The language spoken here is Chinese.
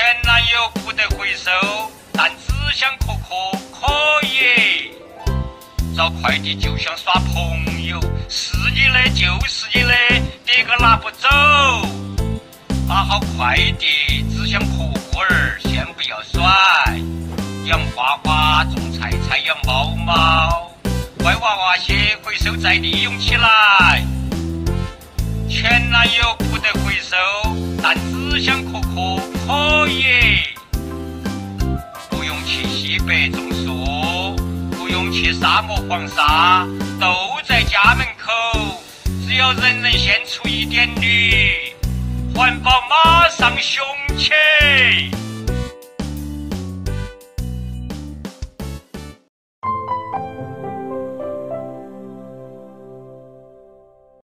前男友不得回收，但只想可可可以。找快递就像耍朋友，是你的就是你的，别个拿不走。拿好快递只想壳壳儿，先不要甩。养花花，种菜菜，养猫猫，乖娃娃些回收再利用起来。前男友不得回收，耶不用去西北种树不用去沙漠黄沙都在家门口只要人人献出一点绿环保马上雄起